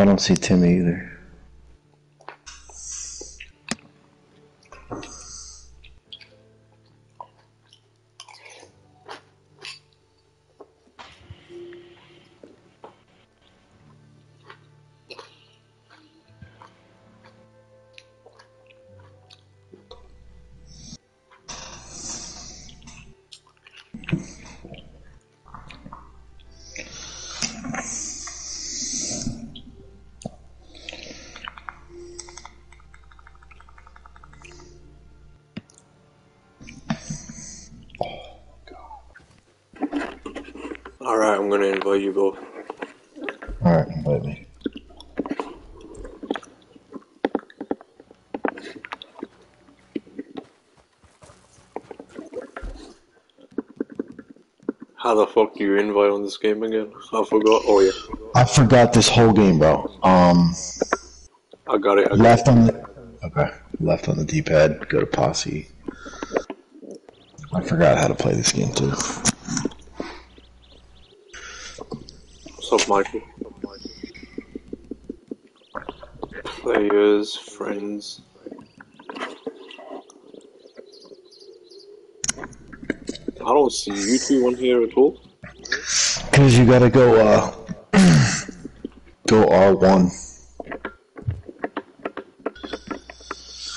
I don't see Timmy either. The fuck do you invite on this game again? I forgot. Oh yeah, I forgot this whole game, bro. Um, I got it. I got left on the okay, left on the D-pad. Go to posse. I forgot how to play this game too. What's up, Michael? Players, friends. I don't see you two on here at all. Cause you gotta go uh, go R one.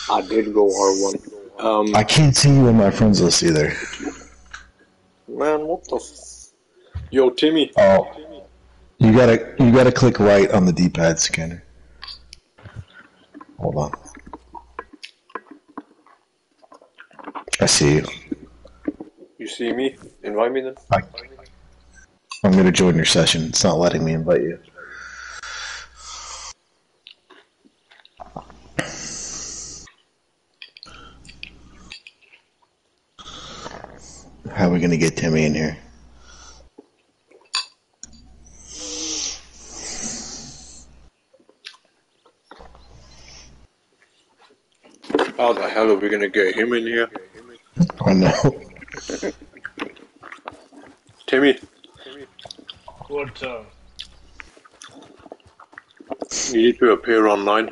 I did go R1. Um, I can't see you in my friends list either. man, what the f- Yo, Timmy. Oh, you gotta you gotta click right on the D-pad scanner. Hold on. I see you. You me? Invite me then. I, I'm gonna join your session. It's not letting me invite you. How are we gonna get Timmy in here? How the hell are we gonna get him in here? I know. Timmy, What, uh, you need to appear online.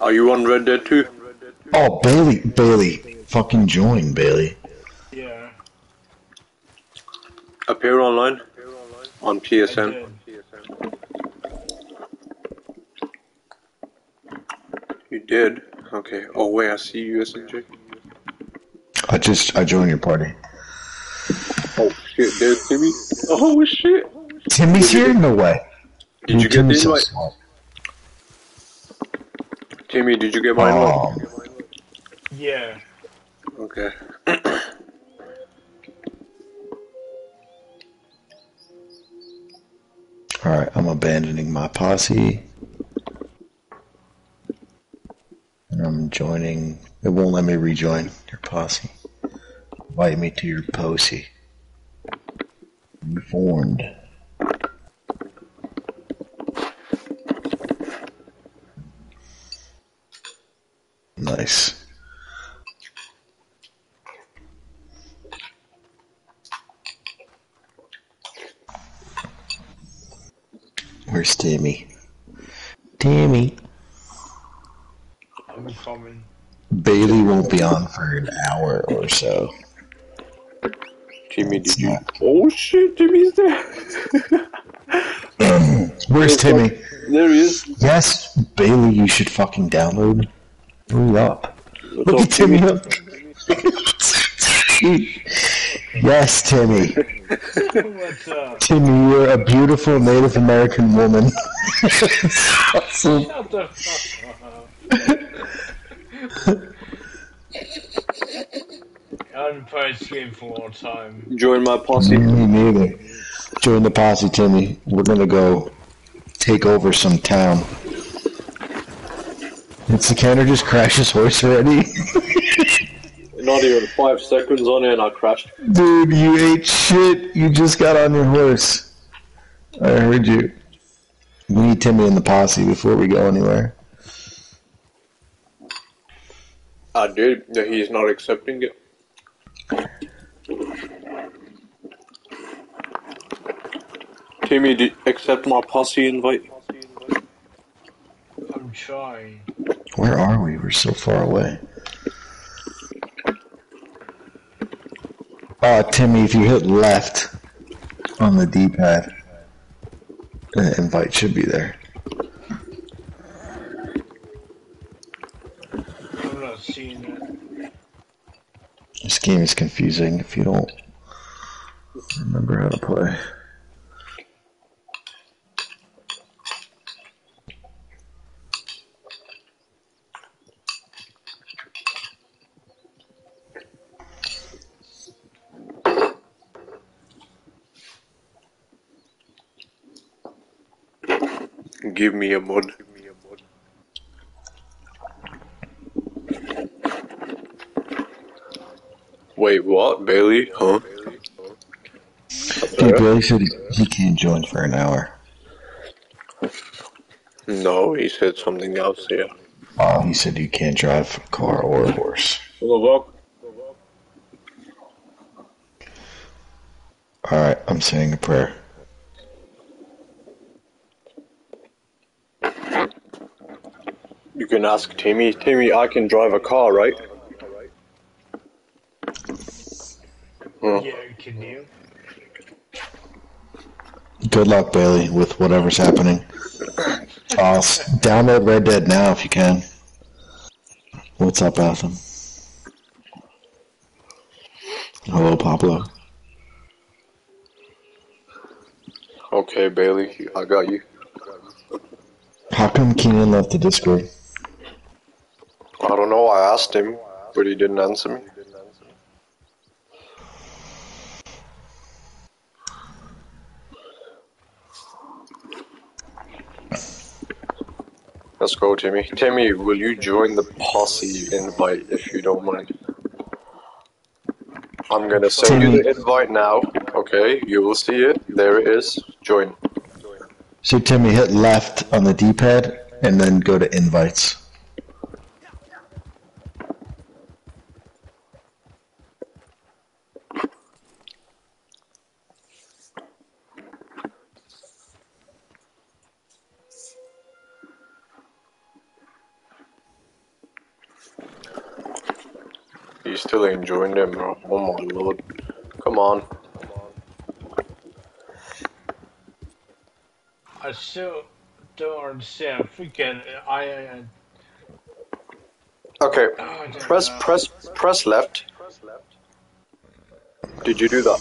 Are you on Red Dead 2? Oh, Bailey, Bailey, fucking join, Bailey. yeah, Appear online? On PSN? You did? Okay. Oh wait, I see you, SNJ. I just I joined your party. Shit, there's Timmy. Oh shit. Timmy's here? No way. Did you mm, get the Timmy's so invite? smart. Timmy, did you get my Oh. Yeah, Okay. all right. I'm abandoning my posse. And I'm joining. It won't let me rejoin your posse. Invite me to your posse. Informed. Nice. Where's Timmy? Timmy. I'm coming. Bailey won't be on for an hour or so. Timmy, did you? Oh shit, Timmy's there. Where's Timmy? There he is. Yes, Bailey, you should fucking download. Hurry up. What's Look up, at Timmy up. yes, Timmy. What's up? Timmy, you're a beautiful Native American woman. awesome. Shut the fuck up. I haven't played this game for a long time. Join my posse. Me neither. Join the posse, Timmy. We're gonna go take over some town. Did Sikander just crash his horse already? Not even five seconds on it, and I crashed. Dude, you ate shit. You just got on your horse. I heard you. We need Timmy in the posse before we go anywhere. I did. He's not accepting it. Timmy, did accept my posse invite? try. Where are we? We're so far away. Uh, Timmy, if you hit left on the D-pad, the invite should be there. I'm not seeing it. This game is confusing if you don't remember how to play. Give me a mod. Wait, what? Bailey? Huh? Dude, Billy said he, he can't join for an hour. No, he said something else, yeah. Oh, he said you can't drive a car or a horse. All right, I'm saying a prayer. You can ask Timmy. Timmy, I can drive a car, right? Yeah, can you? Good luck, Bailey, with whatever's happening. Uh, s- download Red Dead now if you can. What's up, Atham? Hello, Pablo. Okay, Bailey, I got you. How come Keenan left the Discord? I don't know, I asked him, but he didn't answer me. Let's go, Timmy. Timmy, will you join the posse invite if you don't mind? I'm gonna send you the invite now. Okay, you will see it. There it is. Join. So, Timmy, hit left on the D-pad and then go to invites. You still enjoying them, bro. Oh my lord. Come on. I still don't understand. Freaking, I, I, Okay. Oh, I don't Press know. press press left. Did you do that?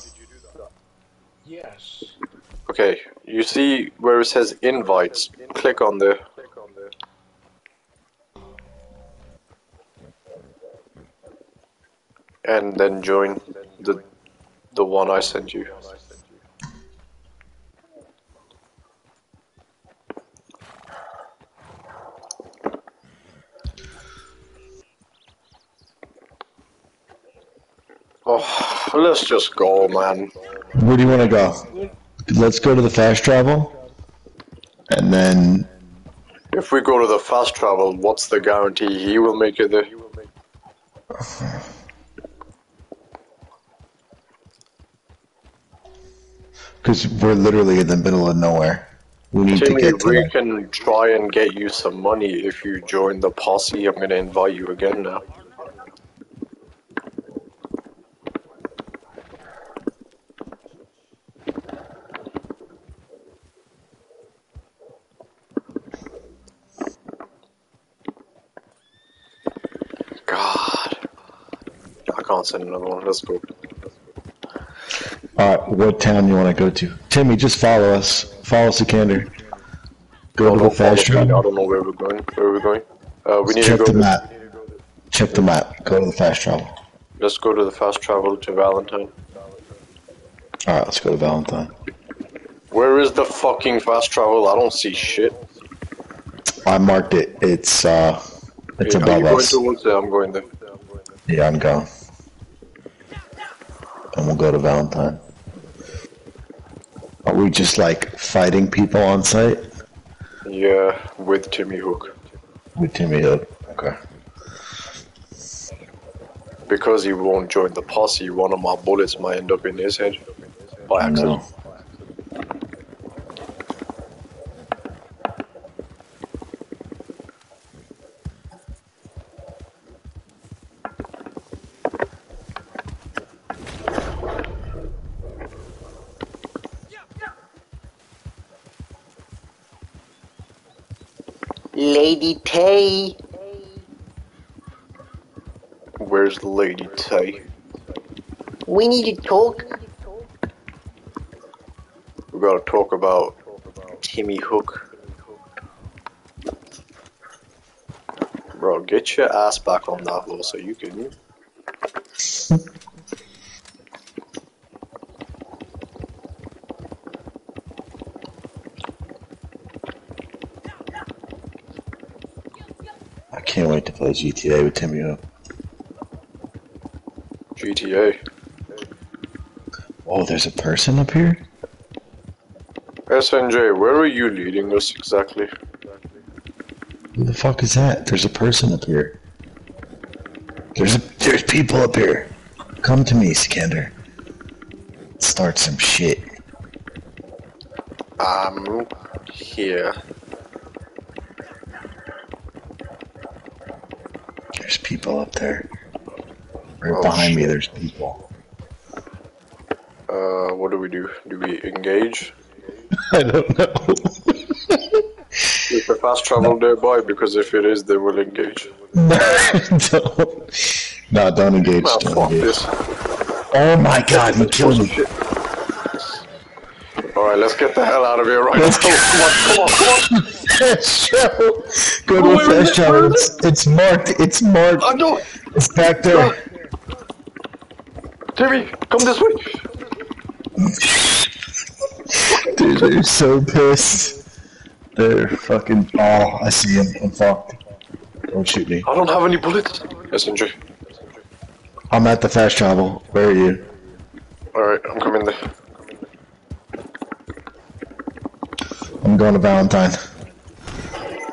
Yes. Okay. You see where it says invites. Click on there. And then join the the one I sent you. Oh, let's just go, man. Where do you want to go? Let's go to the fast travel. And then, If we go to the fast travel, what's the guarantee he will make it there? because we're literally in the middle of nowhere. We need to Timmy, get to we there. can try and get you some money if you join the posse. I'm gonna invite you again now. God. I can't send another one. Let's go. All right, what town you want to go to? Timmy, just follow us. Follow Sikander. Go to the fast me. I don't know where we're going. Where are we going? Uh, we need Check to go. the map. Check the map. Go to the fast travel. Let's go to the fast travel to Valentine. All right, let's go to Valentine. Where is the fucking fast travel? I don't see shit. I marked it. It's uh, it's above going us. towards there? I'm going there. Yeah, I'm going. And we'll go to Valentine. Are we just like fighting people on site Yeah, with Timmy Hook. with Timmy Hook? Okay. Because he won't join the posse, one of my bullets might end up in his head. By accident. know. Tay. Where's Lady Tay? We need to talk. We gotta talk about Timmy Hook. Bro, get your ass back on that horse so you can. I can't wait to play GTA with Timmy Hook. GTA. Oh, there's a person up here? SNJ, where are you leading us exactly? Who the fuck is that? There's a person up here. There's a, there's people up here. Come to me, Skander. Start some shit. I'm here. There. Right Oh, behind me, there's people. Uh, what do we do? Do we engage? I don't know. Is the fast travel nearby? Because if it is, they will engage. no, don't. No, don't engage. Well, Don't fuck engage. this. Oh my god, he killed me. Alright, let's get the hell out of here right Let's now. Come on, come on, come on. Fast travel. Go Oh, to wait, a wait, fast travel. It's, it's marked. It's marked. I know. It's back there. Timmy, come this way. Dude, they're so pissed. They're fucking. Oh, I see him. I'm fucked. Don't shoot me. I don't have any bullets. SNJ. I'm at the fast travel. Where are you? Alright, I'm coming there. I'm going to Valentine.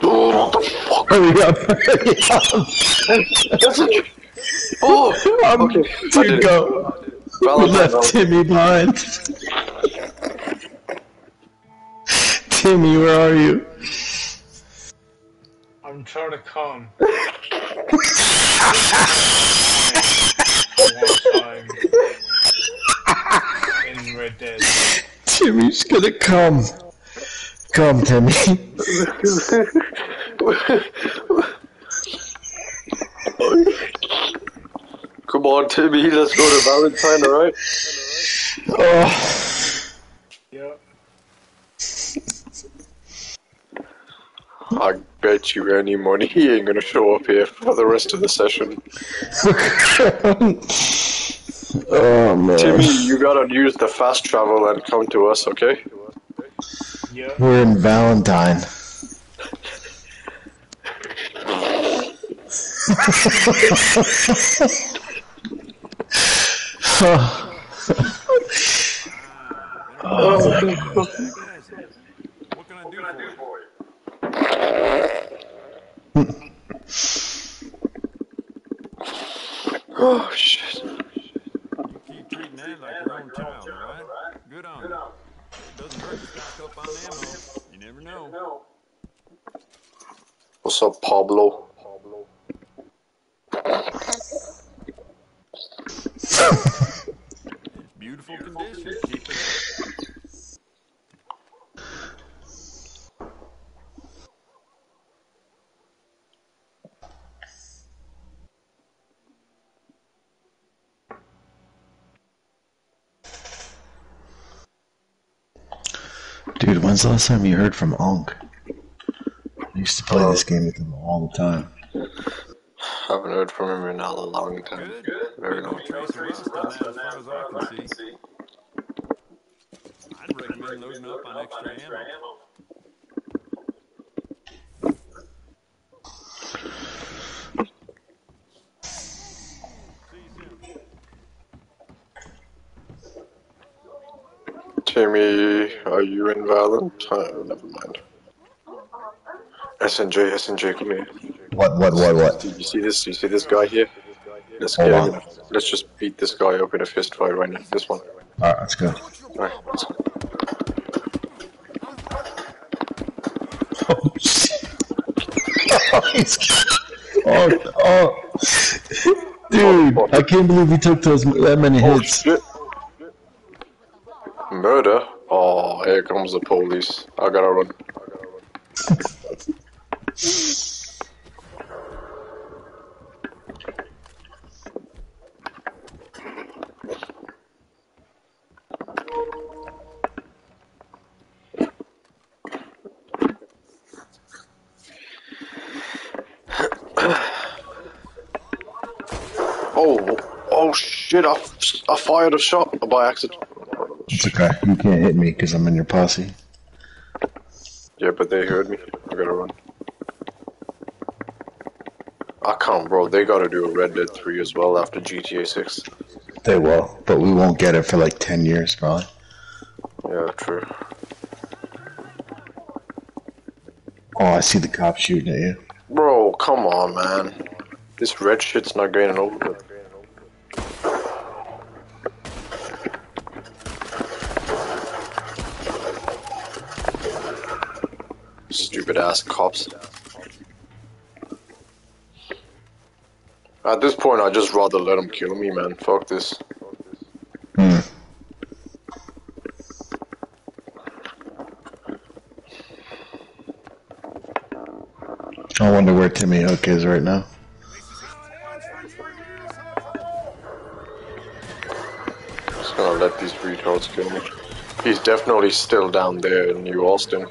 Oh, what the fuck? Hurry up! Hurry up! Oh, I'm, okay. It. go. Valentine, left Valentine. Timmy behind. Timmy, where are you? I'm trying to come. In Red Dead. Timmy's gonna come. Come, to me. Come on, Timmy, let's go to Valentine, alright? Oh, Yep. I bet you any money he ain't gonna show up here for the rest of the session. oh man. Timmy, you gotta use the fast travel and come to us, okay? Yep. We're in Valentine. Oh, oh, what can I do for you? Oh shit. Keep treating that like your own child, all right? Good on you. Doesn't hurt to stock up on ammo. You never know. What's up, Pablo? Beautiful condition. Keep it up. Dude, when's the last time you heard from Onk? I used to play oh. this game with him all the time. I Haven't heard from him in a long time. Good. Very No long. trace of rust on that as far as I can see. I'd recommend loading up on extra ammo. See you soon. Timmy, are you in Valentine? Never mind. SNJ, SNJ, come here. What, what, what, what? Do you see this? Do you see this guy here? Let's Hold get on. him. Let's just beat this guy up in a fist fight right now. This one. Alright, let's go. Alright, let's go. Oh, shit. Oh, he's- oh, oh. Dude, I can't believe he took those that many Oh hits. shit! Murder? Oh, here comes the police. I gotta run. Oh, oh Oh, oh, shit! I, I fired a shot by accident. It's okay. You can't hit me because I'm in your posse. Yeah, but they heard me. I gotta run. They gotta do a Red Dead 3 as well after GTA 6. They will, but we won't get it for like 10 years, probably. Yeah, true. Oh, I see the cops shooting at you. Bro, come on, man. This red shit's not getting over. Stupid ass cops. At this point, I'd just rather let them kill me, man. Fuck this. Hmm. I wonder where Timmy Hook is right now. Just gonna let these retards kill me. He's definitely still down there in New Austin.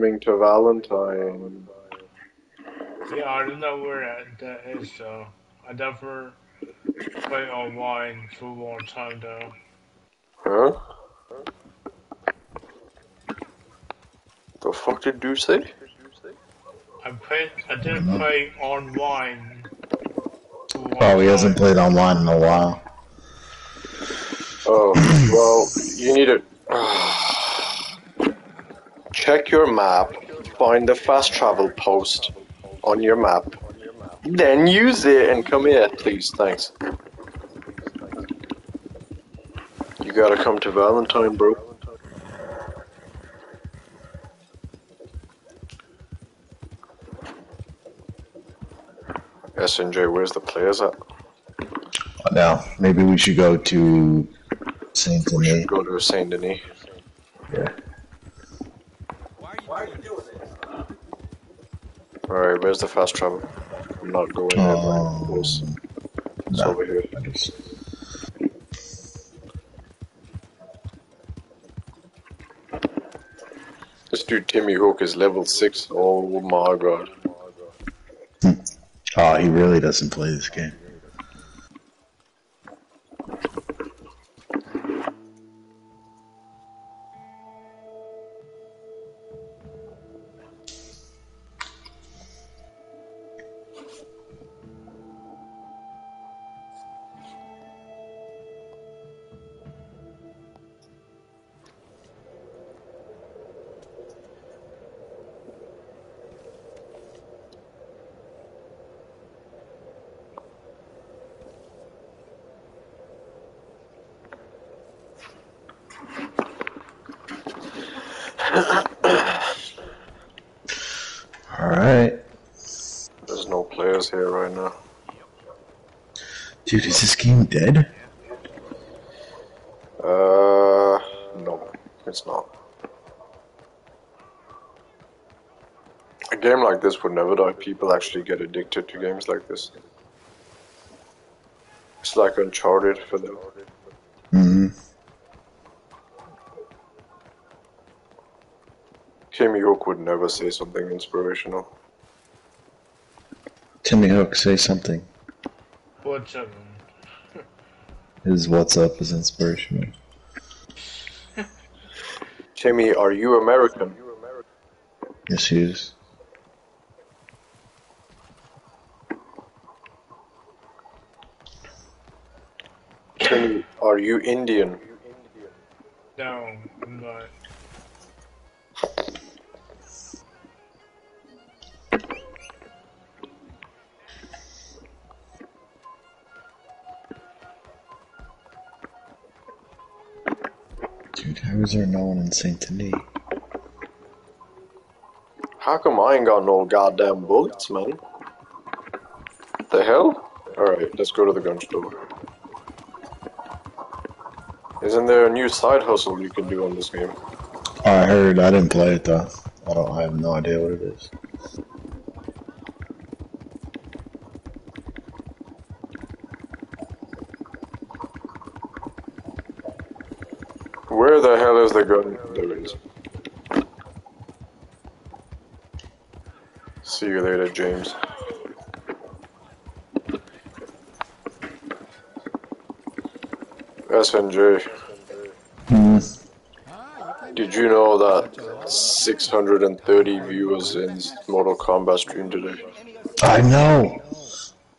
Coming to Valentine? Yeah, I don't know where that, that is though. I never play online for a long time though. Huh? The fuck did you say? I played, I didn't play online. for a long Oh, he hasn't played online in a while. Oh, well, you need to oh, check your map, find the fast travel post on your map, then use it and come here, please. Thanks. You gotta come to Valentine, bro. SNJ, where's the players at? Now, maybe we should go to Saint We Denis. should go to Saint Denis. Yeah. Alright, where's the fast travel? I'm not going there. Um, It's no. over here. This dude Timmy Hook is level 6. Oh my god. Oh, he really doesn't play this game. Dude, is this game dead? Uh, no, it's not. A game like this would never die. People actually get addicted to games like this. It's like Uncharted for them. hmm Timmy Hook would never say something inspirational. Timmy Hook, say something. What's up? His what's up is inspirational. Timmy, are you American? Yes, he is. Timmy, are you Indian? No, I'm not. How is there no one in Saint Denis? How come I ain't got no goddamn bullets, man? The hell? Alright, let's go to the gun store. Isn't there a new side hustle you can do on this game? I heard. I didn't play it though. I don't. I have no idea what it is. Where the hell is the gun? There it is. See you later, James. SNJ, Hmm. did you know that 630 viewers in Mortal Kombat stream today? I know.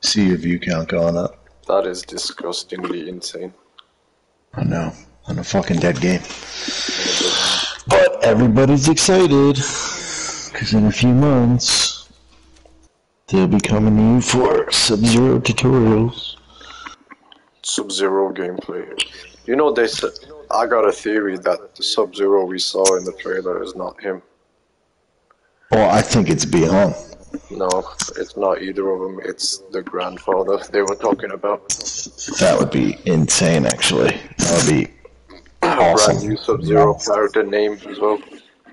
See your view count going up. That is disgustingly insane. I know. On a fucking dead game. But everybody's excited. Because in a few months, they'll be coming you for Sub Zero tutorials. Sub-Zero gameplay. You know, they said I got a theory that the Sub-Zero we saw in the trailer is not him. Oh, I think it's Bi-Han. No, it's not either of them. It's the grandfather they were talking about. That would be insane, actually. That would be awesome. Brand new Sub-Zero character name as well.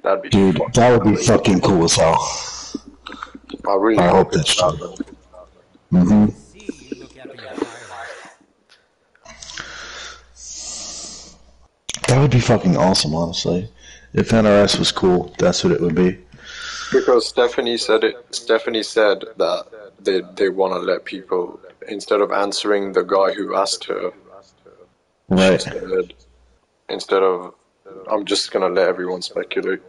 That'd be Dude, that would be fucking cool as hell. I really I hope hope that's that. true. hmm See, you look after your fire. That would be fucking awesome, honestly. If NRS was cool, that's what it would be. Because Stephanie said it. Stephanie said that they they want to let people instead of answering the guy who asked her, Right. instead, instead of I'm just gonna let everyone speculate.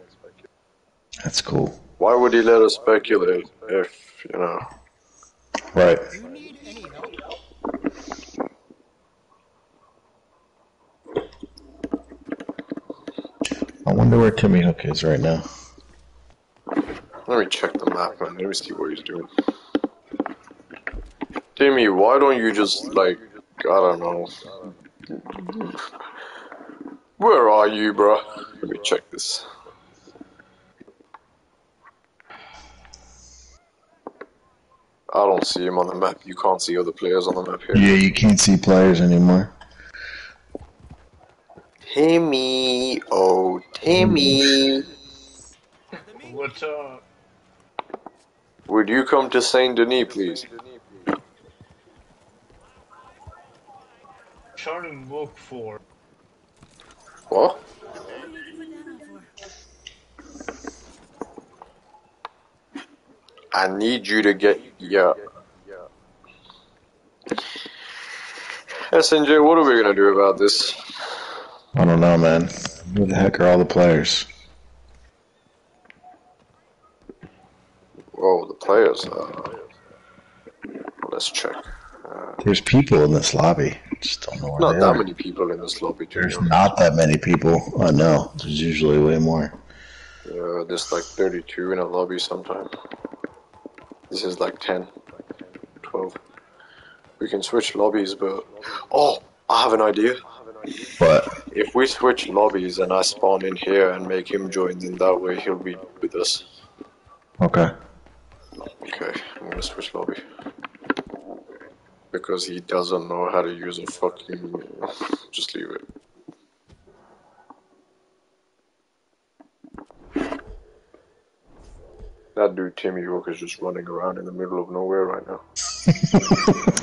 That's cool. Why would he let us speculate if you know? Right. You need any help? I wonder where Timmy Hook is right now. Let me check the map, man. Let me see what he's doing. Timmy, why don't you just like I don't know. Where are you, bro? Let me check this. I don't see him on the map. You can't see other players on the map here. Yeah, you can't see players anymore. Timmy, oh Timmy, What's up? would you come to Saint Denis, please? Charting book four. What? I need you to get yeah. SNJ, what are we gonna do about this? I don't know, man. Who the heck are all the players? Whoa, the players. Uh, let's check. There's people in this lobby. Just don't know where Not that are. many people in this lobby. There's not that many people. I know. There's usually way more. Uh, there's like 32 in a lobby sometime. This is like 10, 12. We can switch lobbies, but oh, I have an idea. But If we switch lobbies and I spawn in here and make him join, then that way he'll be with us. okay. Okay, I'm gonna switch lobby. Because he doesn't know how to use a fucking. Just leave it. That dude Timmy Rook is just running around in the middle of nowhere right now.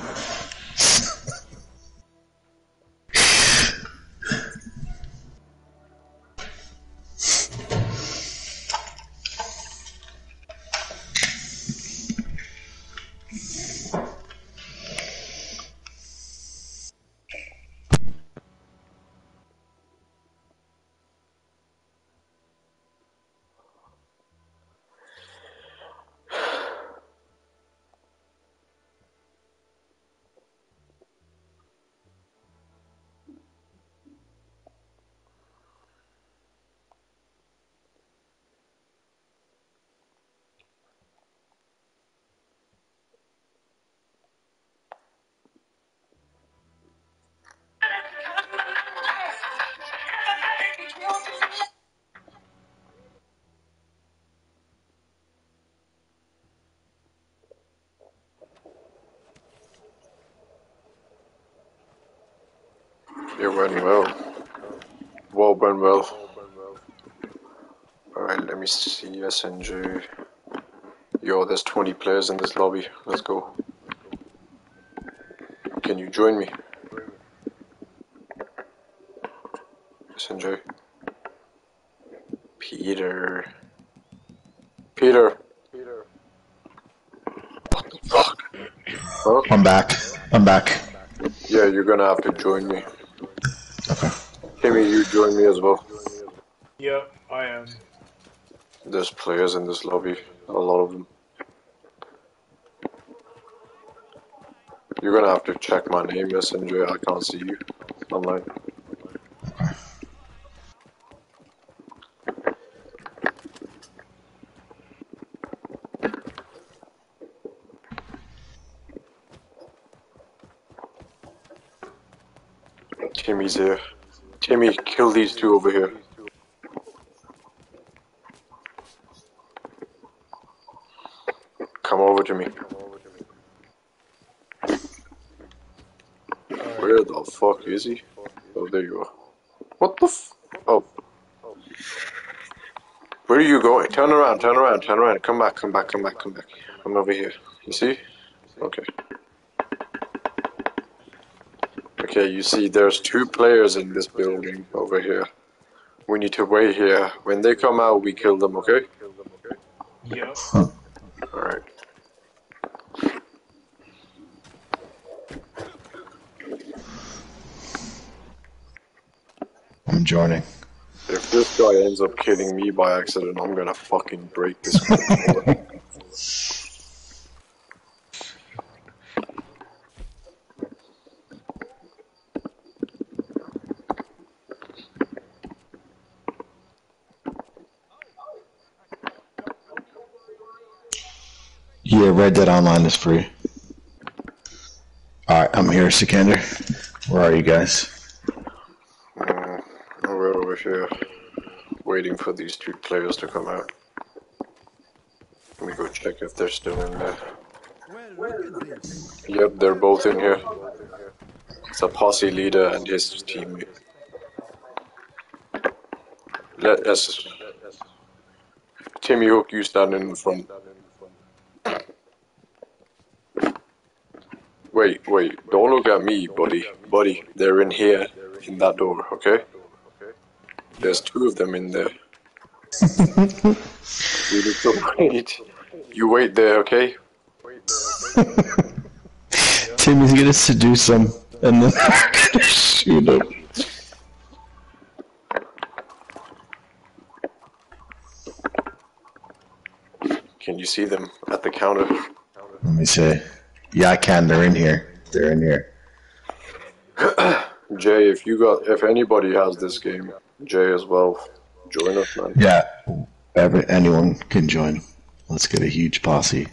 It went well. Well, went well. Alright, let me see SNJ. Yo, there's 20 players in this lobby. Let's go. Can you join me? SNJ. Peter. Peter. What the fuck? Huh? I'm back. I'm back. Yeah, you're gonna have to join me. Timmy, you join me as well. Yep, I am. There's players in this lobby, a lot of them. You're gonna have to check my name, SNJ. I can't see you online. Timmy's here. Timmy, kill these two over here. Come over to me. Where the fuck is he? Oh, there you are. What the Oh. Where are you going? Turn around, turn around, turn around. Come back, come back, come back, come back. I'm over here. You see? Okay. Okay, you see, there's two players in this building over here. We need to wait here. When they come out, we kill them, okay? Yep. Alright. I'm joining. If this guy ends up killing me by accident, I'm gonna fucking break this controller. Yeah, Red Dead Online is free. Alright, I'm here, Sikander. Where are you guys? Mm, we're over here, waiting for these two players to come out. Let me go check if they're still in there. Yep, they're both in here. It's a posse leader and his teammate. Let us. Timmy Hook, you stand in front. Wait, wait, don't look at me, buddy. Buddy, they're in here, in that door, okay? There's two of them in there. you wait. You wait there, okay? Timmy's gonna seduce them, and then gonna shoot them. Can you see them at the counter? Let me see. Yeah, I can. They're in here. They're in here. Jay, if you got, if anybody has this game, Jay as well, join us, man. Yeah. Every, anyone can join. Let's get a huge posse.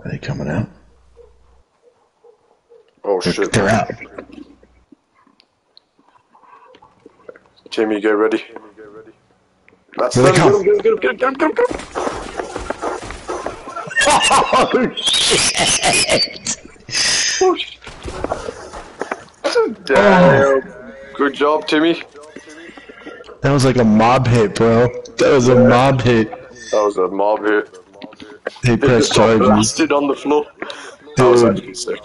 Are they coming out? Oh They're, shit. they're out. Timmy, get ready. That's Here them. come. Get him, get him, get him, get him, get him, get him. Oh shit! Damn. Good job, Timmy. That was like a mob hit, bro. That was a mob hit. That was a mob hit. They pressed charges. blasted on the floor. That was Dude. actually sick.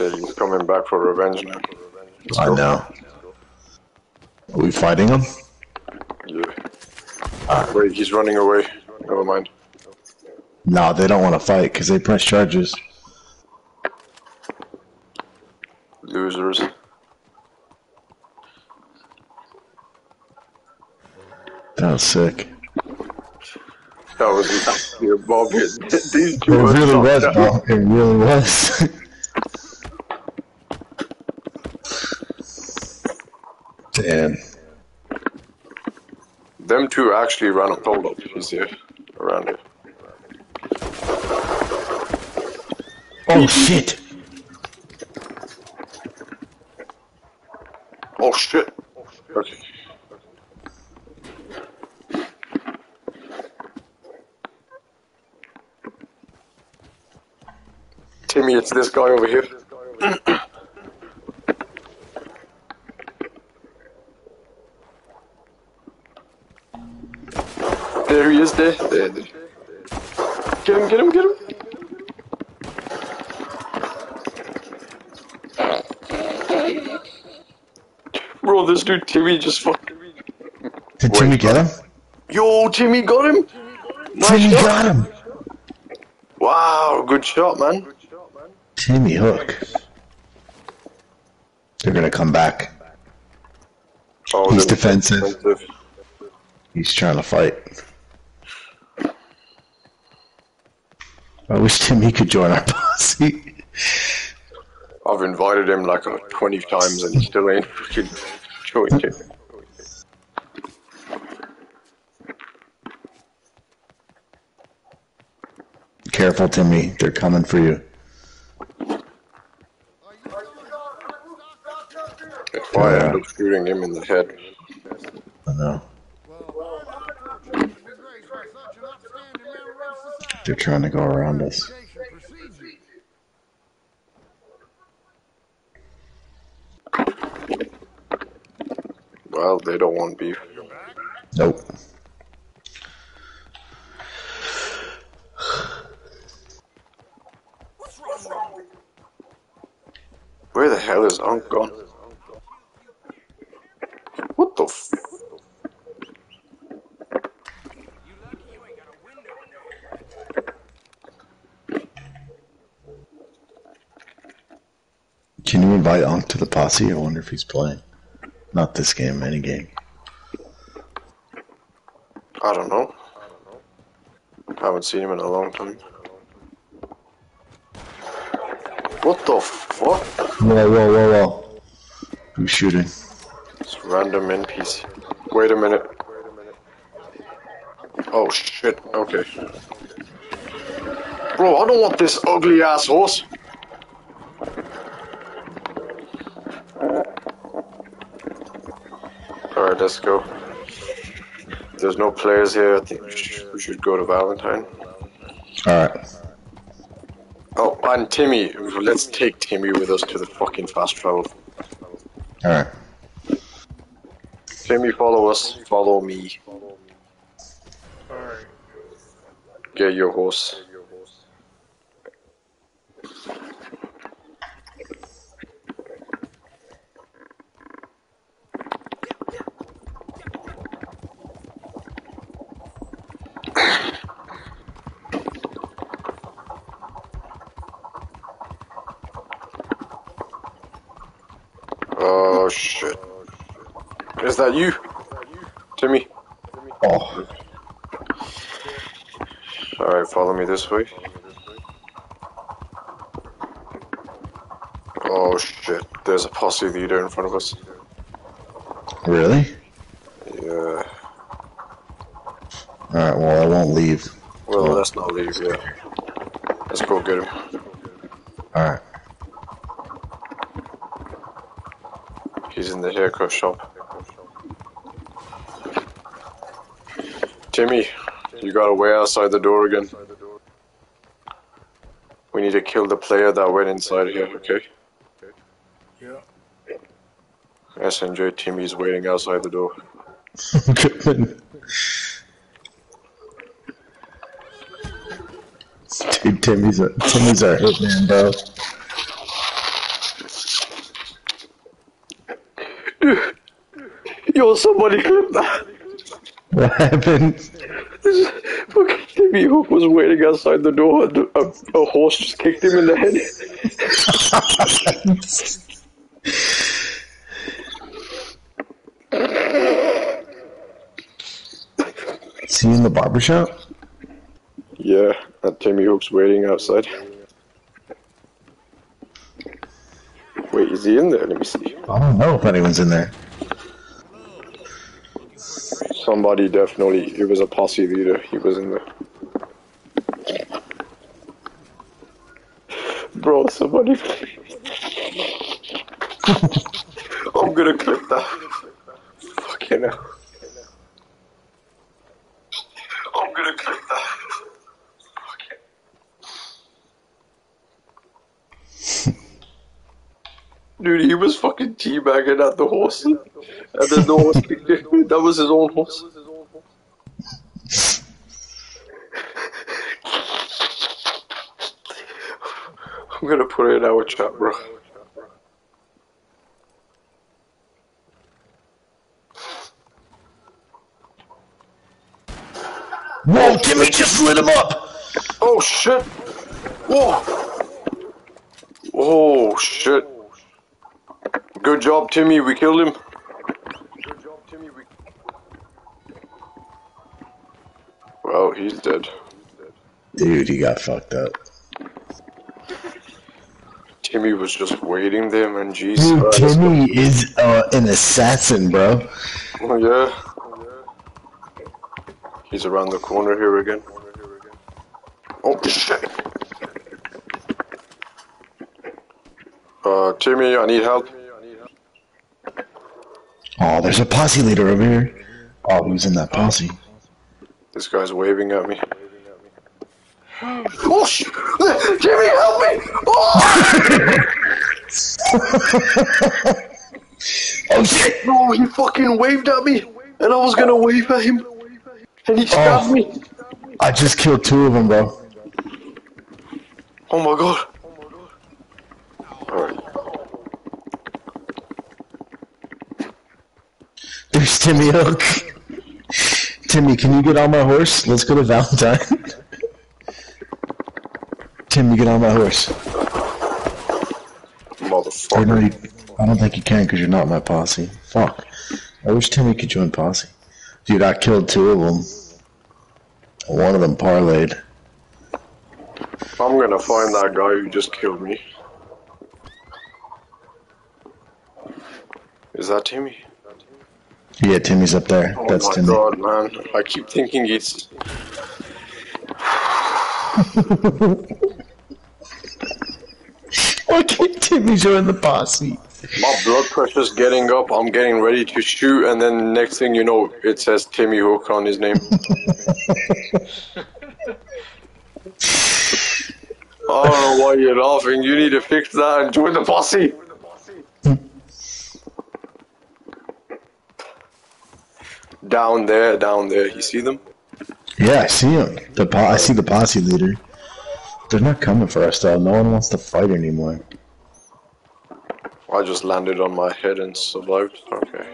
Okay, he's coming back for revenge now. Let's I go. know. Are we fighting him? Yeah. Ah, wait, he's running away. Never mind. No, they don't want to fight because they press charges. Losers. That was sick. That was actually a. These It two were really knocked was, out. bro. It really was. Damn. them two actually ran a Hold up, he's here, around here. Oh shit! Oh shit. Okay. Timmy, it's this guy over here. there he is, there, there, there. Get him, get him, get him. Bro, this dude Timmy just fucking. Did Timmy get him? Yo, Timmy got him. Nice Timmy shot. got him. Wow, good shot, man. Timmy Hook. They're gonna come back. Oh, He's they're defensive. He's trying to fight. Wish Timmy could join our posse. I've invited him like uh, 20 times and he still ain't freaking joined it. Careful, Timmy. They're coming for you. If I up shooting him in the head, I know. They're trying to go around us. well, they don't want beef. Nope. Where the hell is Unc gone? What the f- Can you invite Unc to the posse? I wonder if he's playing. Not this game, any game. I don't know. I haven't seen him in a long time. What the fuck? Whoa, whoa, whoa, whoa. Who's shooting? It's random NPC. Wait a minute. Oh shit, okay. Bro, I don't want this ugly ass horse. Alright, let's go. There's no players here. I think we should, go to Valentine. Alright. Oh, and Timmy. Let's take Timmy with us to the fucking fast travel. Alright. Timmy, follow us. Follow me. Alright. Get your horse. That you? Timmy? Oh, Alright, follow me this way. Oh shit, there's a posse leader in front of us. really? Yeah. Alright, well, I won't leave. Well, let's not leave yet. Let's go get him. Alright. He's in the haircut shop. Timmy, you gotta wait outside the door again. We need to kill the player that went inside here, okay? Yeah. SNJ Timmy's waiting outside the door. Dude, Timmy's a, Timmy's our hitman, bro. Yo, somebody clip that! What happened? This Fucking Timmy Hook was waiting outside the door and a, a horse just kicked him in the head. See you in the barbershop? Yeah, and Timmy Hook's waiting outside. Wait, is he in there? Let me see. I don't know if anyone's in there. Somebody definitely. He was a posse leader. He was in there. Bro, somebody. I'm gonna clip that. Fucking hell. I'm gonna clip that. Fucking- Dude, he was fucking teabagging at the horse. And then the horse kicked him. That was his own horse. I'm gonna put it in our chat, bro. Whoa, Timmy just lit him up! Oh shit! Whoa! Oh shit! Good job, Timmy. We killed him. Good job, Timmy. We... Well, he's dead. Dude, he got fucked up. Timmy was just waiting there, man. Jesus. Dude. Timmy is uh, an assassin, bro. Oh, yeah. He's around the corner here again. Oh shit! Uh, Timmy, I need help. Oh, there's a posse leader over here. Oh, who's in that posse. This guy's waving at me. Oh shit! Jimmy, help me! Oh! Oh shit! No, he fucking waved at me, and I was gonna wave at him, and he stabbed Oh. me. I just killed two of them, bro. Oh my god! Alright. There's Timmy Hook. Timmy, can you get on my horse? Let's go to Valentine. Timmy, get on my horse. Motherfucker. you, I don't think you can because you're not my posse. Fuck. I wish Timmy could join posse. Dude, I killed two of them. One of them parlayed. I'm gonna find that guy who just killed me. Is that Timmy? Yeah, Timmy's up there. Oh That's my Timmy. god, man. I keep thinking it's. Why can't Timmy join the posse? My blood pressure's getting up. I'm getting ready to shoot, and then next thing you know, it says Timmy Hook on his name. I don't know why you're laughing. You need to fix that and join the posse. Down there, down there. You see them? Yeah, I see them. The po- I see the posse leader. They're not coming for us though. No one wants to fight anymore. I just landed on my head and survived. Okay.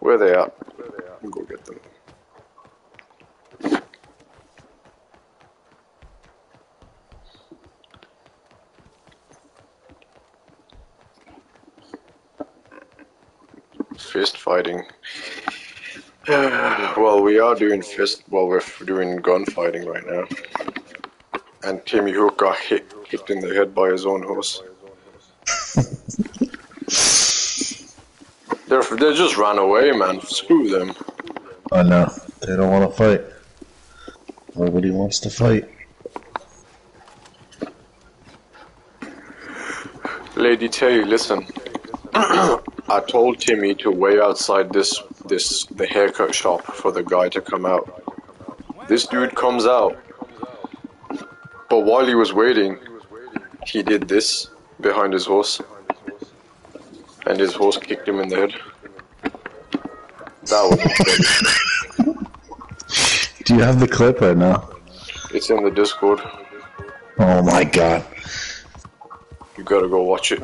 Where they at? I'll go get them. Fist fighting. Well, we are doing fist. Well, we're doing gunfighting right now. And Timmy Hook got hit, hit in the head by his own horse. They're, they just ran away, man. Screw them. Oh know. they don't want to fight. Nobody wants to fight. Lady Tay, listen. I told Timmy to wait outside this this the haircut shop for the guy to come out. This dude comes out. But while he was waiting, he did this behind his horse. And his horse kicked him in the head. That was. Do you have the clip right now? It's in the Discord. Oh my god. You gotta go watch it.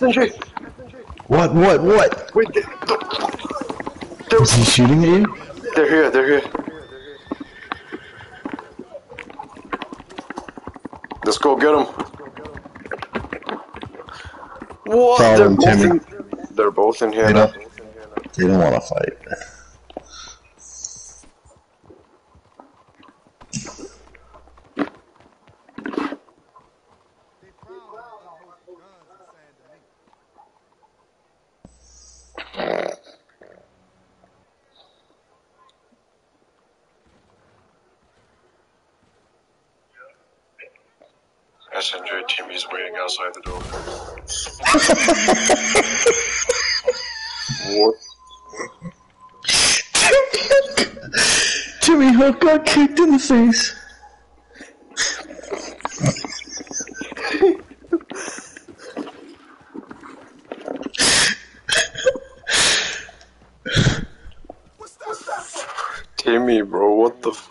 What? What? What? Wait, they, they're, Is he shooting at you? they're here, they're here. Let's go get them. What? They're, both in, they're both in here They don't. They don't want to fight. SNJ Timmy's waiting outside the door. what? Jimmy Hook got kicked in the face. Timmy, bro, what the f-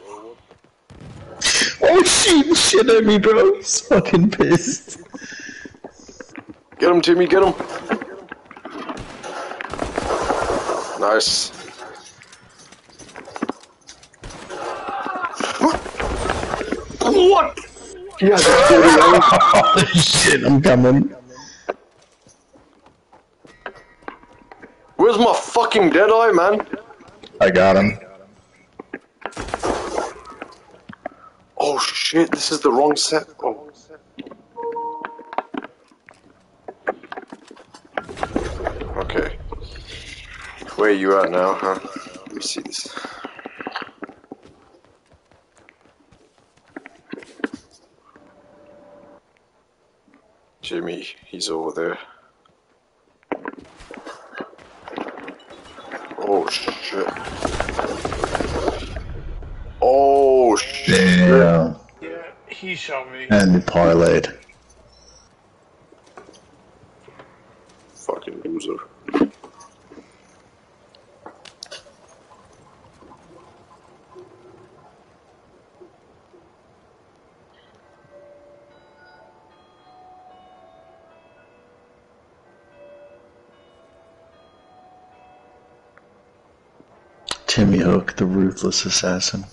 Oh shit, shit at me, bro. He's fucking pissed. Get him, Timmy, get him! Nice. Yeah, that's Oh shit, I'm coming. Where's my fucking dead eye, man? I got him. Oh shit, this is the wrong set. Oh. Okay. Where you at now, huh? Let me see this. Jimmy, he's over there. Oh shit. Oh shit. Damn. Yeah, he shot me. And he parlayed. Fucking loser. Timmy Hook, the ruthless assassin.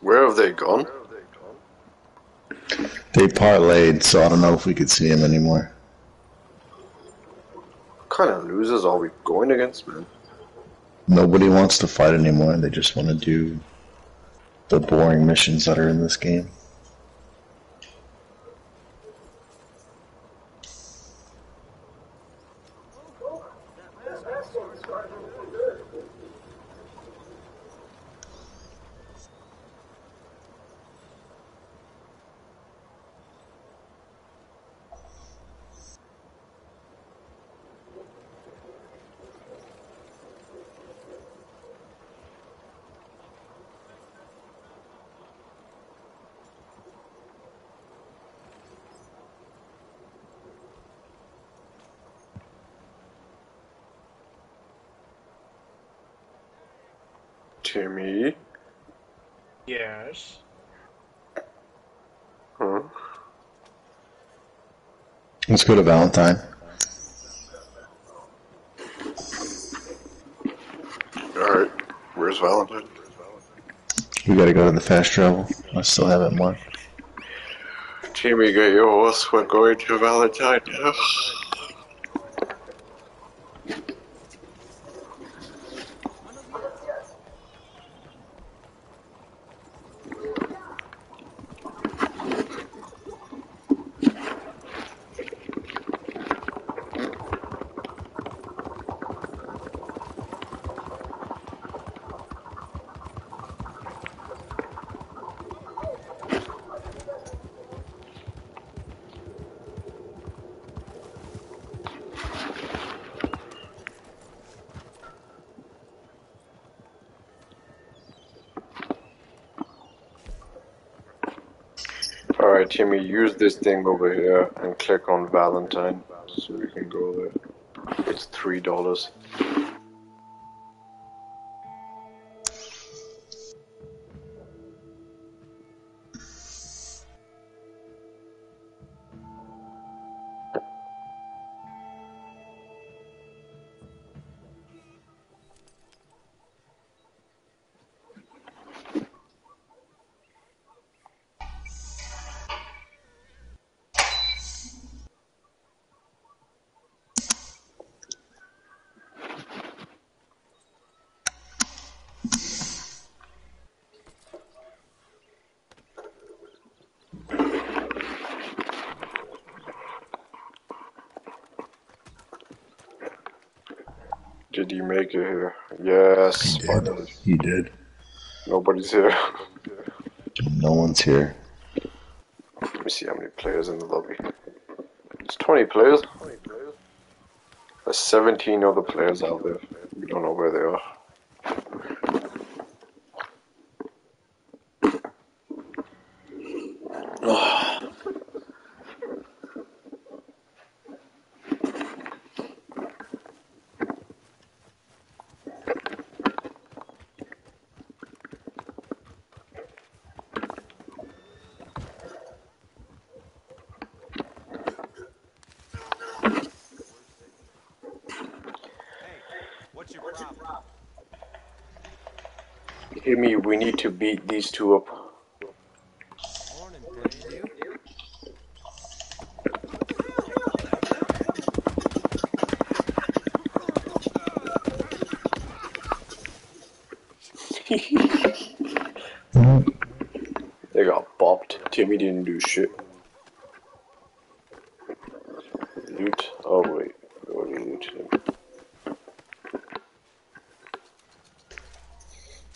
Where have they gone? They parlayed, so I don't know if we could see him anymore. What kind of losers are man? Nobody wants to fight anymore. They just want to do the boring missions that are in this game. Timmy? Yes. Huh? Let's go to Valentine. Alright. Where's Valentine? We gotta go to the fast travel. I still have it marked. Timmy, get your horse. We're going to Valentine now. Alright, Timmy, use this thing over here and click on Valentine so we can go there. It's three dollars. Did he make it here? Yes. He did. He did. Nobody's here. No one's here. Let me see how many players in the lobby. It's 20 players. There's 17 other players out there. We don't know where they are. What's your problem? Hear me, we need to beat these two up. Morning, They got bopped. Timmy didn't do shit. Loot. Oh wait, we already looted him.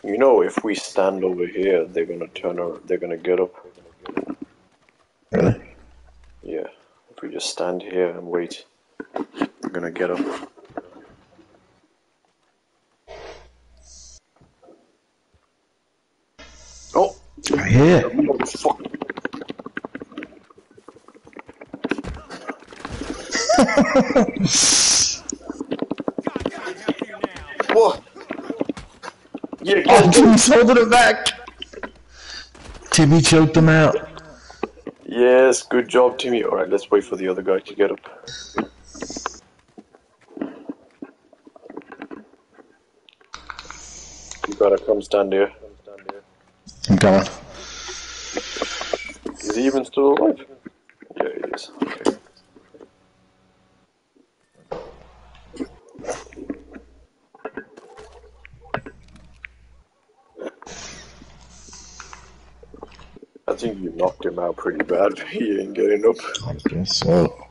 You know, if we stand over here, they're gonna turn. Or, they're gonna get up. Really? Yeah. If we just stand here and wait, they're gonna get up. Oh, I hear. fuck! What? Yeah, Oh, holding it back. Timmy choked him out. Yes, good job, Timmy. Alright, let's wait for the other guy to get up. You gotta come stand here. I'm coming. Is he even still alive? Yeah, he is. Okay. Knocked him out pretty bad. He ain't getting up. I guess so.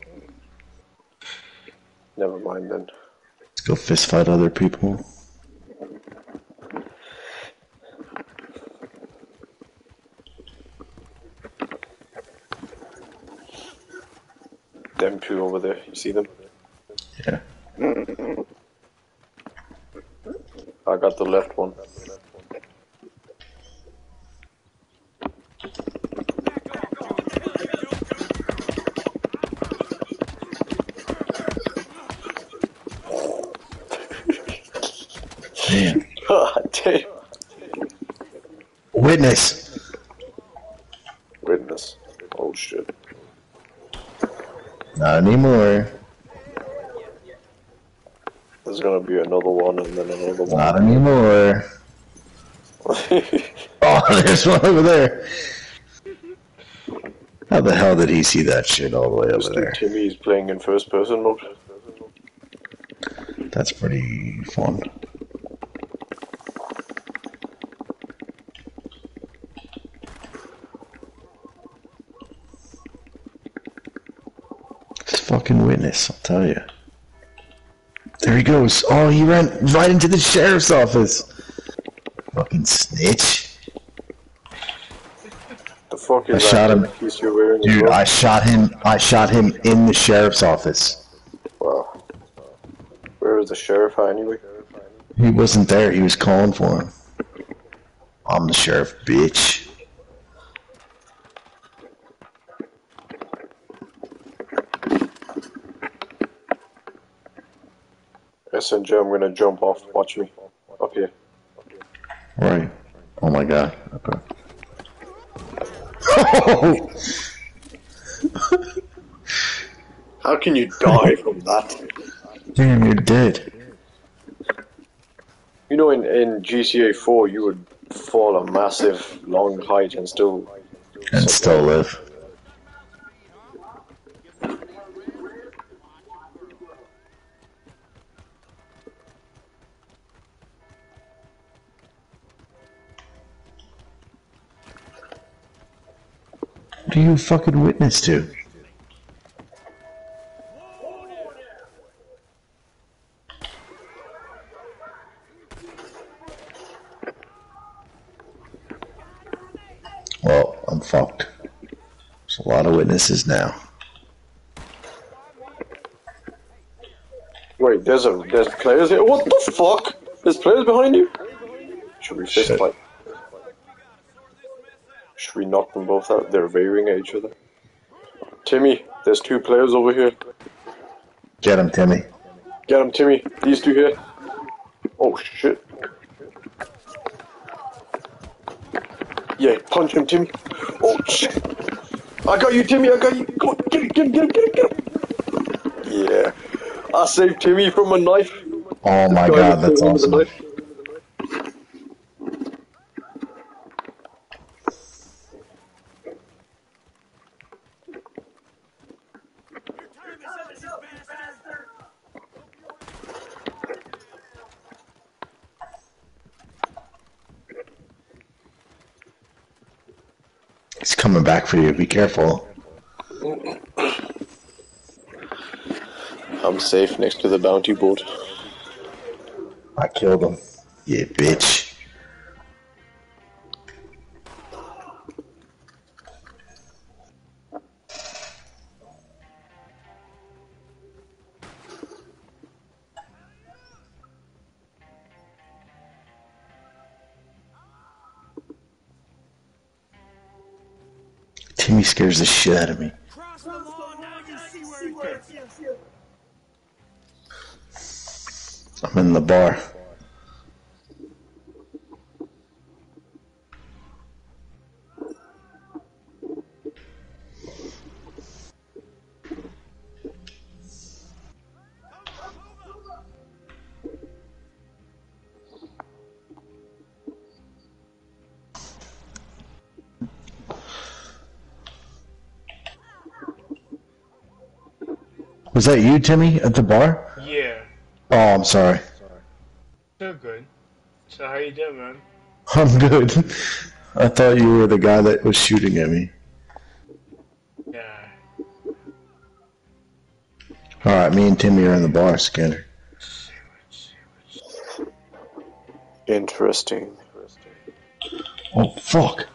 Never mind then. Let's go fist fight other people. Them two over there. You see them? Yeah. I got the left one. Damn. God damn. Witness. Witness. Oh shit. Not anymore. There's gonna be another one and then another one. Not anymore. Oh, there's one over there. How the hell did he see that shit all the way over there? Timmy's playing in first person mode. That's pretty fun. This fucking witness, I'll tell you. There he goes. Oh, he ran right into the sheriff's office. Fucking snitch. The fuck is I shot him. piece you're wearing? as Dude? I shot him. I shot him in the sheriff's office. Wow. Where was the sheriff anyway? He wasn't there. He was calling for him. I'm the sheriff, bitch. SNJ, I'm gonna jump off. Watch me. Up here. Right. Oh my god. Okay. How can you die from that? Damn, you're dead. You know, in, in GTA 4, you would fall a massive, long height and still. And still live. a fucking witness to? Well, I'm fucked. There's a lot of witnesses now. Wait, there's a there's players here. What the fuck? There's players behind you. Should we fist fight? Knock them both out? They're waving at each other. Timmy, there's two players over here. Get him, Timmy. Get him, Timmy. These two here. Oh shit. Yeah, punch him, Timmy. Oh shit. I got you, Timmy. I got you. Come on, get him, get him, get him, get him, get him. Yeah. I saved Timmy from a knife. Oh my god, that's killed him with a awesome. knife. He's coming back for you. Be careful. I'm safe next to the bounty boat. I killed him. Yeah, bitch. Timmy scares the shit out of me. I'm in the bar. Was that you, Timmy, at the bar? Yeah, Oh, I'm sorry. so good. So how you doing, man? I'm good. I thought you were the guy that was shooting at me. Yeah. Alright, me and Timmy are in the bar, Skinner. Interesting. Oh, fuck.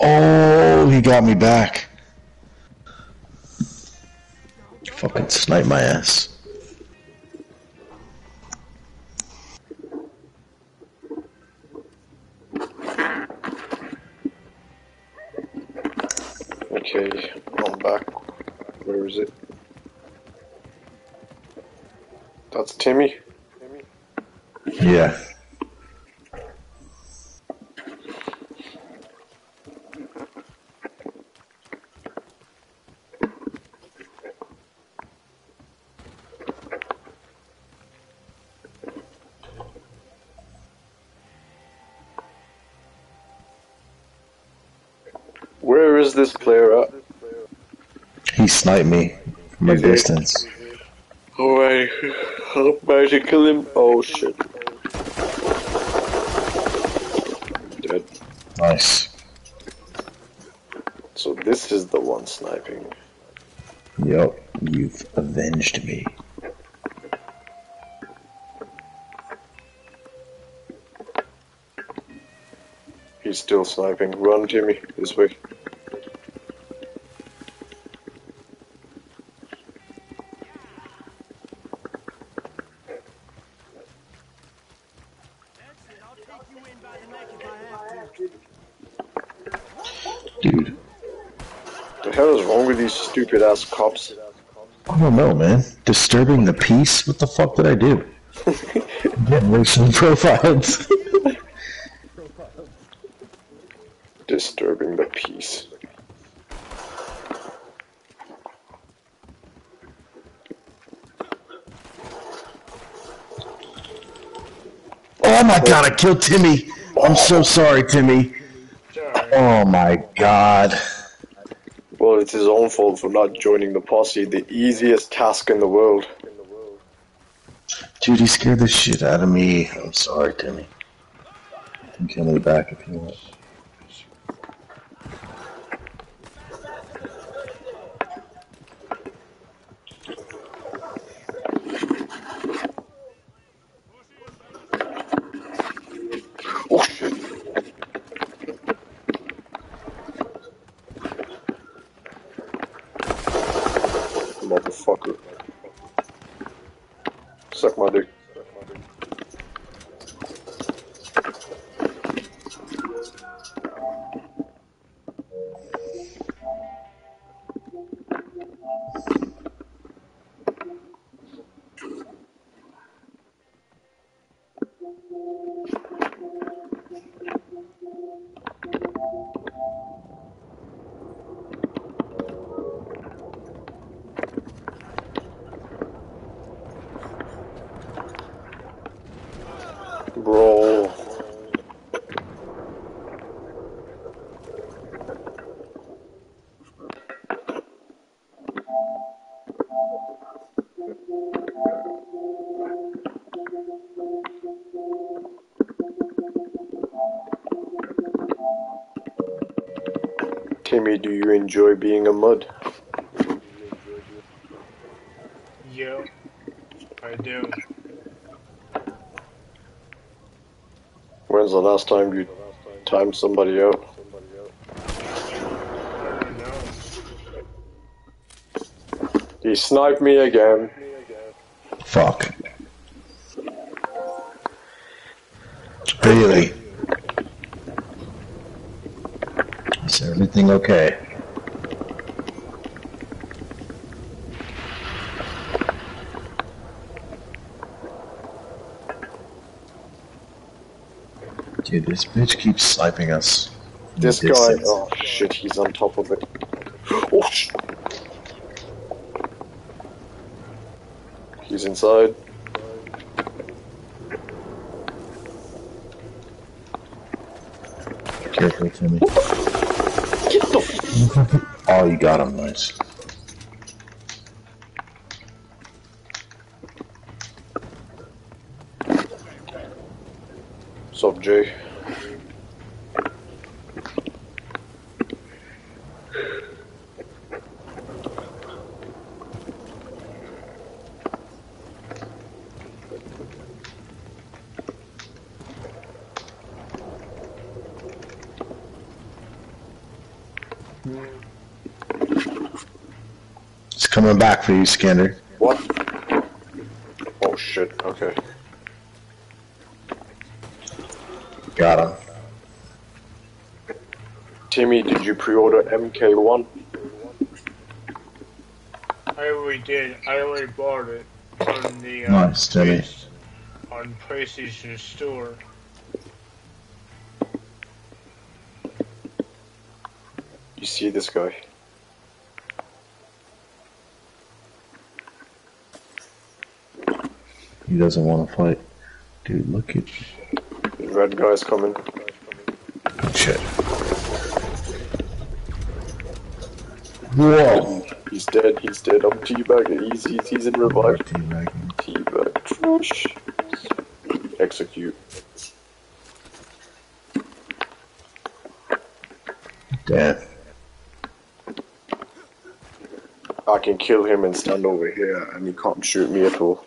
Oh, he got me back. Fucking snipe my ass. Okay, I'm back. Where is it? That's Timmy. Yeah. Where is this player at? He sniped me from a Is distance. Alright, I'm about to kill him. Oh shit. Dead. Nice. So this is the one sniping. Yo, you've avenged me. He's still sniping. Run, Timmy, this way. That's it, I'll take you in by the neck if I have to. Dude, The hell is wrong with these stupid ass cops? I don't know, man. Disturbing the peace? What the fuck did I do? Getting racial profiles. Disturbing the peace. oh my god, I killed Timmy. I'm so sorry, Timmy. Oh my god. It's his own fault for not joining the posse, the easiest task in the world. Dude, he scared the shit out of me. I'm sorry, Timmy. You can kill me back if you want. Timmy, do you enjoy being a mod? Yeah, I do. When's the last time you timed somebody out? I don't know. He sniped me again. Fuck. Really? Is everything okay? Dude, this bitch keeps sniping us. This guy, oh shit, he's on top of it. Oh sh- He's inside. Careful, Timmy. Oh, you got him. Nice. What's up, Jay? It's coming back for you, Scanner. What? Oh shit, okay. Got him. Timmy, did you pre-order MK1? I already did. I already bought it on the uh, Nice, Timmy. PS on PlayStation Store. You see this guy? He doesn't want to fight. Dude, look at red guy's coming. shit. Whoa. He's dead, he's dead. I'm teabagging. He's, he's, he's in revive. Teabagging. Teabag. Trash. Execute. Death. I can kill him and stand over here, and he can't shoot me at all.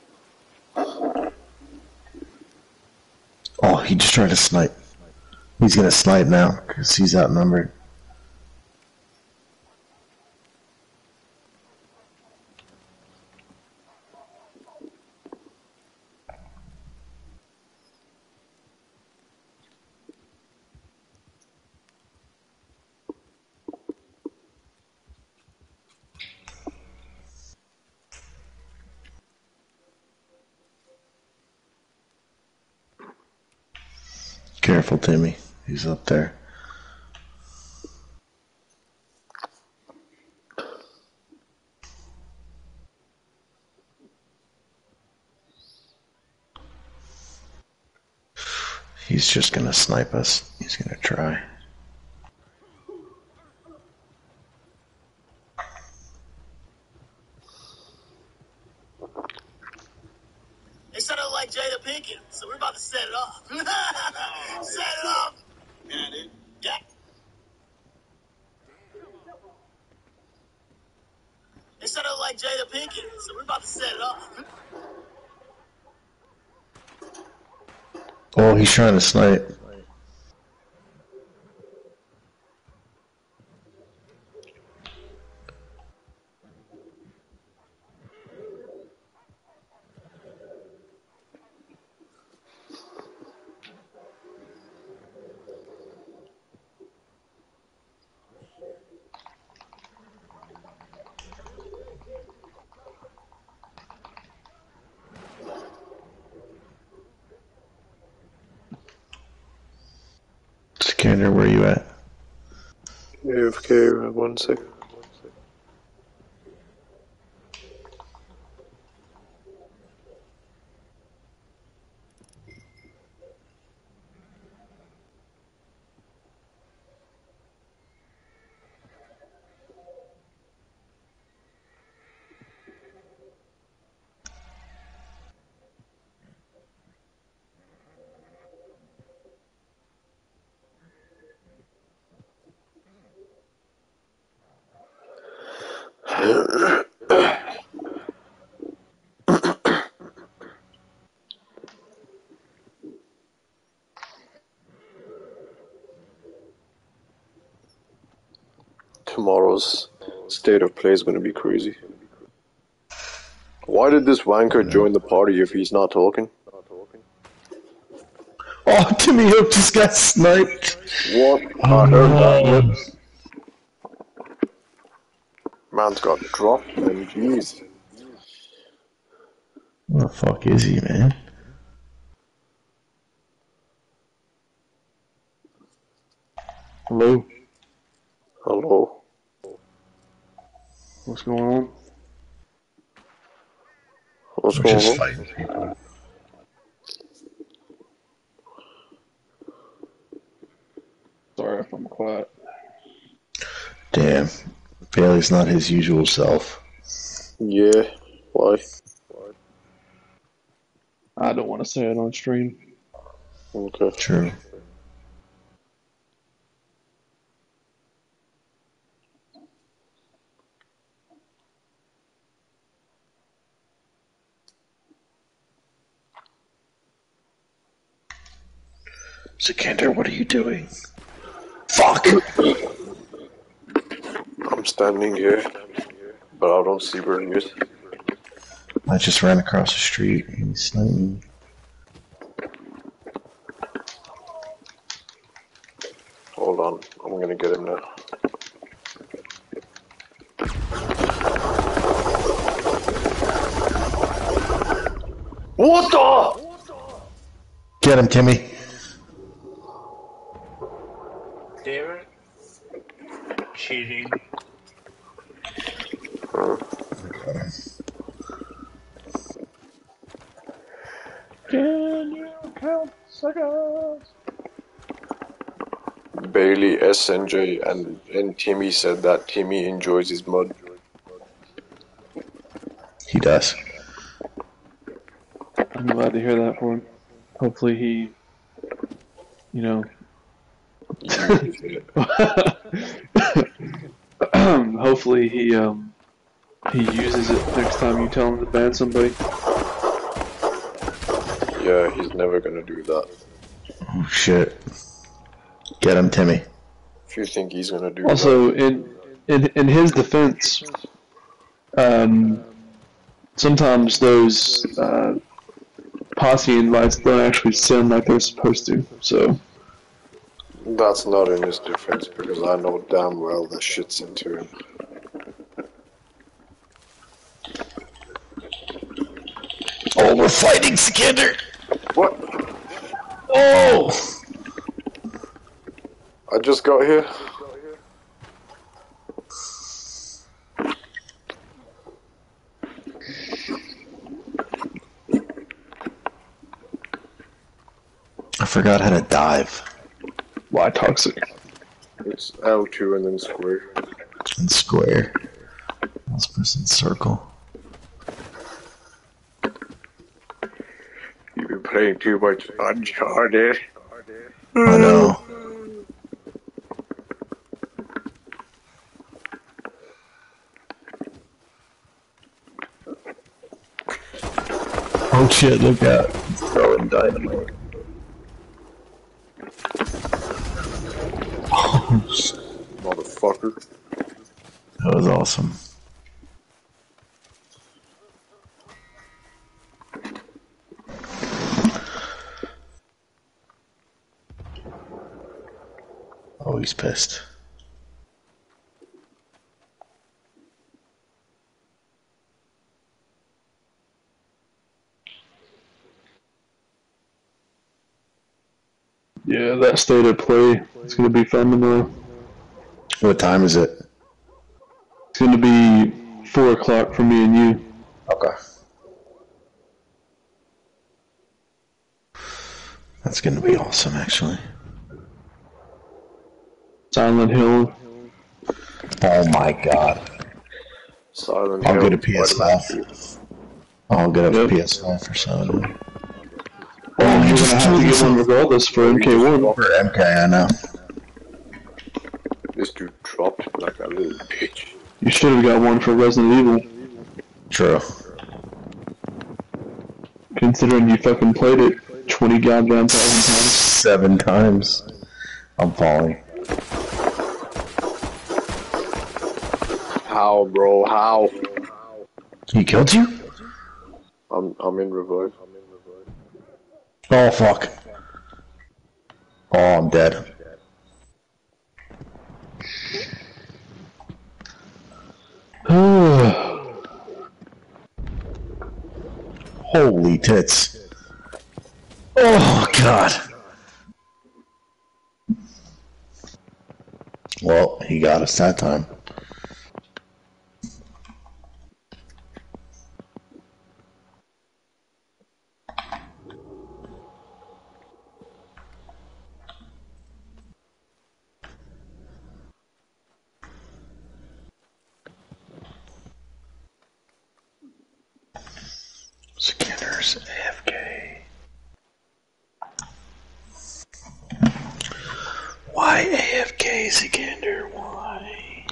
Oh, he just to snipe. He's gonna snipe now because he's outnumbered. Careful, Timmy. He's up there. He's just gonna snipe us. He's gonna try. They said I like Jada Pinkett, so we're about to set it off. set it off. Yeah, dude. Yeah. They said I like Jada Pinkett, so we're about to set it off. Oh, he's trying where you at? AFK, one sec. Tomorrow's state of play is gonna be crazy. Why did this wanker join the party if he's not talking? Oh, Timmy Hook just got sniped. What? Oh, I heard that. Man's got dropped, man. Jeez. Where the fuck is he, man? Hello. what's going on? What's We're going just on? fighting. Sorry if I'm quiet. Damn. Bailey's not his usual self. Yeah. Why? I don't want to say it on stream. Okay. True. Sikander, what are you doing? Fuck! I'm standing here, but I don't see where he is. I just ran across the street and he sniped me. Hold on. I'm gonna get him now. What the? Get him, Timmy. David? Cheating. Can you count seconds? Bailey, SNJ, and, and Timmy said that Timmy enjoys his mod. He does. I'm glad to hear that for him. Hopefully he, you know, hopefully he um he uses it next time you tell him to ban somebody. Yeah, he's never gonna do that. Oh shit. Get him, Timmy. If you think he's gonna do that. Also, in in in his defense, um, sometimes those uh, posse invites don't actually send like they're supposed to. So That's not in his defense because I know damn well that shit's into him. Oh, we're fighting Sikander! What? Oh! I just got here. I forgot how to dive why toxic? It's L2 and then square. And square. Let's press in circle. You've been playing too much Uncharted. I know. Shit, look out. Throwing dynamite. Motherfucker. That was awesome. Oh, he's pissed. Yeah, that state of play. It's gonna be fun tomorrow. What time is it? It's gonna be four o'clock for me and you. Okay. That's gonna be awesome, actually. Silent Hill. Oh my god. Silent Hill. I'll Hill. get a PS5. I'll get a Yep. PS5 for Saturday. Oh, you're gonna have to get one regardless for MK1. For MK, I know. This dude dropped like a little bitch. You should have got one for Resident Evil, True. considering you fucking played it twenty goddamn thousand times. Seven times. I'm falling. How, bro? How? He killed you? I'm I'm in revive. Oh fuck. Oh, I'm dead. Holy tits. Oh god. Well, he got us that time. Sikander's AFK. Why AFK, Sikander? Why?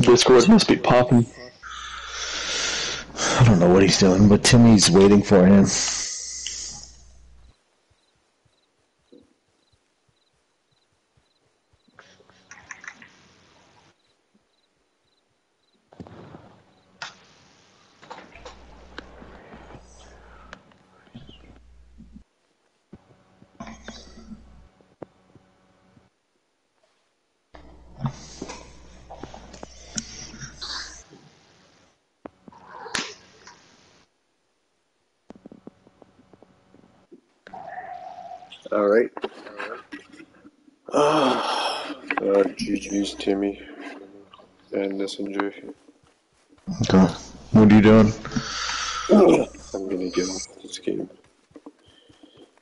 Discord must be popping. I don't know what he's doing, but Timmy's waiting for him. All right. Uh, GG's Timmy and SNJ. Okay. What are you doing? I'm gonna get off this game.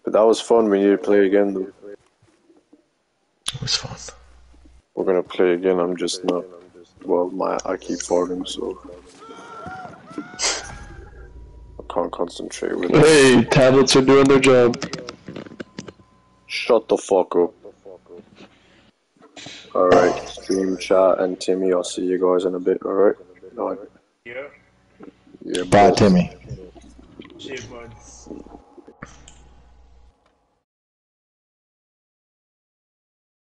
But that was fun. We need to play again though. It was fun. We're gonna play again. I'm just not. Well, my I keep farming, so I can't concentrate with it. Hey, tablets are doing their job. Shut the fuck up. Alright, stream chat and Timmy, I'll see you guys in a bit, alright? Alright. Yeah. Yeah, Bye, bye. Timmy. See you, bud.